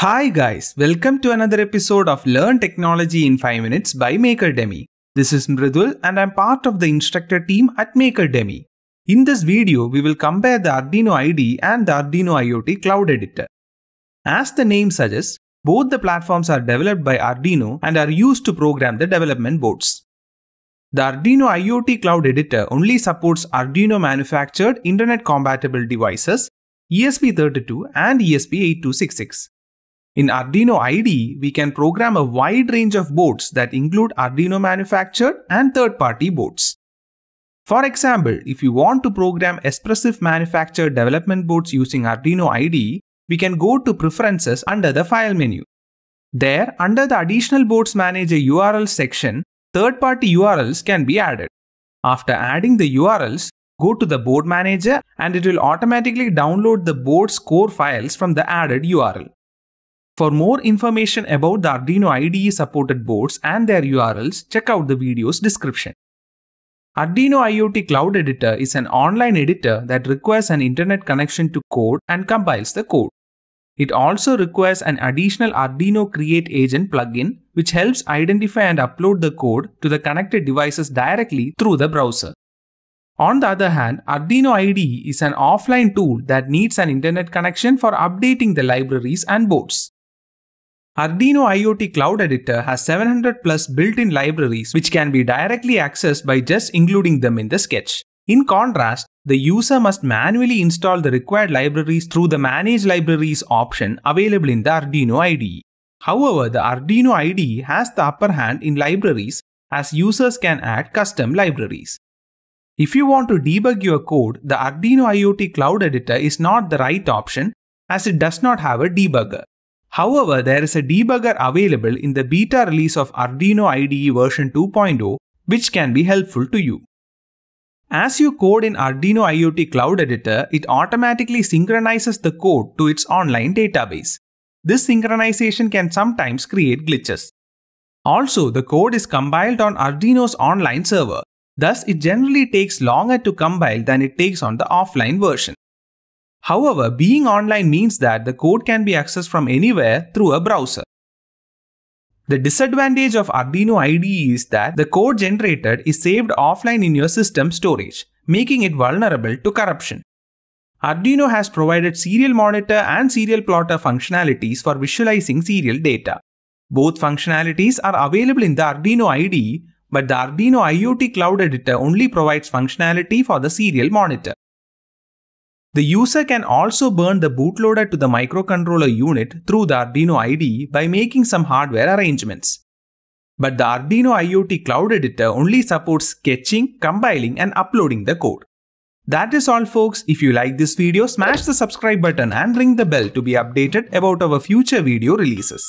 Hi guys, welcome to another episode of Learn Technology in 5 Minutes by Makerdemy. This is Mridul and I'm part of the instructor team at Makerdemy. In this video, we will compare the Arduino IDE and the Arduino IoT Cloud Editor. As the name suggests, both the platforms are developed by Arduino and are used to program the development boards. The Arduino IoT Cloud Editor only supports Arduino manufactured internet compatible devices ESP32 and ESP8266. In Arduino IDE, we can program a wide range of boards that include Arduino manufactured and third-party boards. For example, if you want to program Espressif manufactured development boards using Arduino IDE, we can go to Preferences under the File menu. There, under the Additional Boards Manager URL section, third-party URLs can be added. After adding the URLs, go to the Board Manager and it will automatically download the board's core files from the added URL. For more information about the Arduino IDE supported boards and their URLs, check out the video's description. Arduino IoT Cloud Editor is an online editor that requires an internet connection to code and compiles the code. It also requires an additional Arduino Create Agent plugin which helps identify and upload the code to the connected devices directly through the browser. On the other hand, Arduino IDE is an offline tool that needs an internet connection for updating the libraries and boards. Arduino IoT Cloud Editor has 700 plus built-in libraries which can be directly accessed by just including them in the sketch. In contrast, the user must manually install the required libraries through the Manage Libraries option available in the Arduino IDE. However, the Arduino IDE has the upper hand in libraries as users can add custom libraries. If you want to debug your code, the Arduino IoT Cloud Editor is not the right option as it does not have a debugger. However, there is a debugger available in the beta release of Arduino IDE version 2.0 which can be helpful to you. As you code in Arduino IoT Cloud Editor, it automatically synchronizes the code to its online database. This synchronization can sometimes create glitches. Also, the code is compiled on Arduino's online server, thus it generally takes longer to compile than it takes on the offline version. However, being online means that the code can be accessed from anywhere through a browser. The disadvantage of Arduino IDE is that the code generated is saved offline in your system storage, making it vulnerable to corruption. Arduino has provided serial monitor and serial plotter functionalities for visualizing serial data. Both functionalities are available in the Arduino IDE, but the Arduino IoT Cloud Editor only provides functionality for the serial monitor. The user can also burn the bootloader to the microcontroller unit through the Arduino IDE by making some hardware arrangements. But the Arduino IoT Cloud Editor only supports sketching, compiling and uploading the code. That is all folks. If you like this video, smash the subscribe button and ring the bell to be updated about our future video releases.